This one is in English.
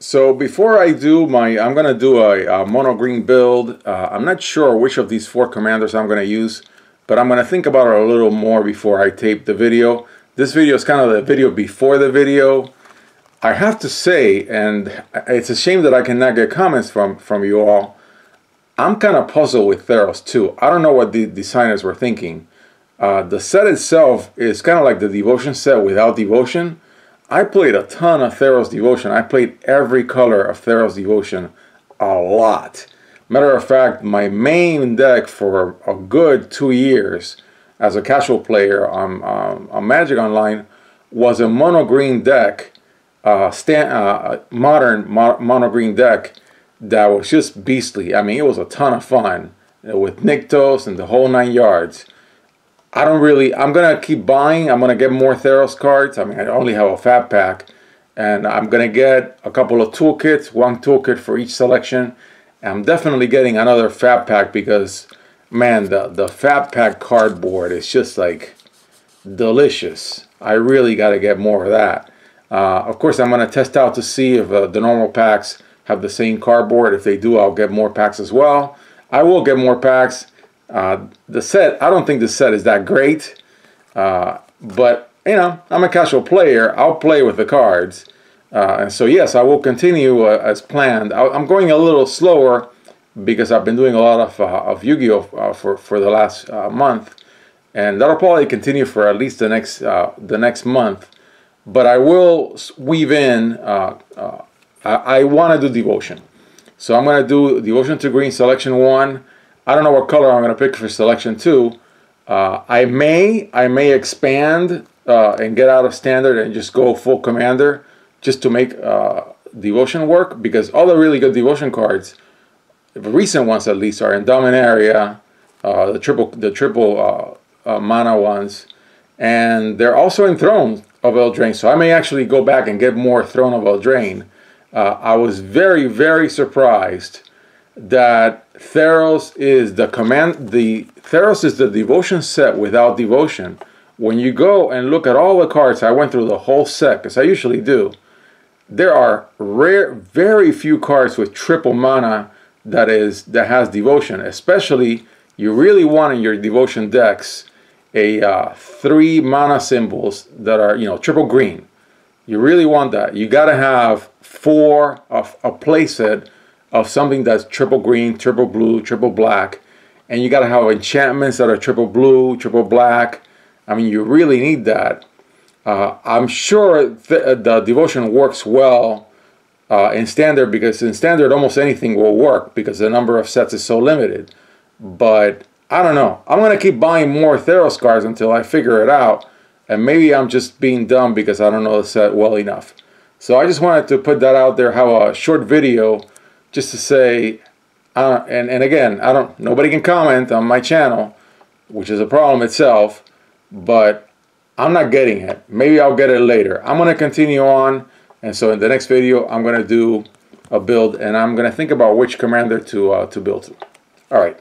So before I do my, I'm gonna do a, a mono green build. Uh, I'm not sure which of these four commanders I'm gonna use, but I'm gonna think about it a little more before I tape the video. This video is kind of the video before the video. I have to say, and it's a shame that I cannot get comments from, from you all, I'm kind of puzzled with Theros too. I don't know what the designers were thinking. Uh, the set itself is kind of like the Devotion set without Devotion. I played a ton of Theros Devotion. I played every color of Theros Devotion a lot. Matter of fact, my main deck for a good two years as a casual player on, um, on Magic Online was a mono green deck, uh, stand, uh, modern mo mono green deck that was just beastly. I mean, it was a ton of fun with Nykthos and the whole nine yards. I don't really, I'm to keep buying. I'm to get more Theros cards. I mean, I only have a fat pack. And I'm to get a couple of toolkits, one toolkit for each selection. I'm definitely getting another fat pack because, man, the, the fat pack cardboard is just like delicious. I really got to get more of that. Uh, of course, I'm to test out to see if uh, the normal packs have the same cardboard. If they do, I'll get more packs as well. I will get more packs. Uh, the set, I don't think the set is that great, uh, but you know, I'm a casual player. I'll play with the cards, uh, and so yes, I will continue uh, as planned. I, am going a little slower because I've been doing a lot of uh, of Yu-Gi-Oh uh, for for the last month, and that'll probably continue for at least the next the next month. But I will weave in. I, I want to do devotion, so I'm going to do devotion to green selection one. I don't know what color I'm going to pick for selection two. Uh, I may I may expand uh, and get out of standard and just go full commander just to make uh, devotion work because all the really good devotion cards, the recent ones at least, are in Dominaria, uh, the triple the triple uh, uh, mana ones, and they're also in Throne of Eldraine. So I may actually go back and get more Throne of Eldraine. I was very very surprised that Theros is the command the Theros is the devotion set without devotion. When you go and look at all the cards, I went through the whole set because I usually do. There are rare, very few cards with triple mana that is that has devotion. Especially, you really want in your devotion decks a uh, three mana symbols that are you know triple green. You really want that. You got to have four of a playset of something that's triple green, triple blue, triple black, and you got to have enchantments that are triple blue, triple black. I mean, you really need that. Uh, I'm sure th uh, the devotion works well uh, in standard because in standard almost anything will work because the number of sets is so limited. But I don't know. I'm going to keep buying more Theros cards until I figure it out. And maybe I'm just being dumb because I don't know the set well enough. So I just wanted to put that out there, have a short video just to say, uh, and, and again, I don't, nobody can comment on my channel, which is a problem itself, but I'm not getting it. Maybe I'll get it later. I'm going to continue on. And so in the next video, I'm going to do a build and I'm going to think about which commander to, uh, to build. All right.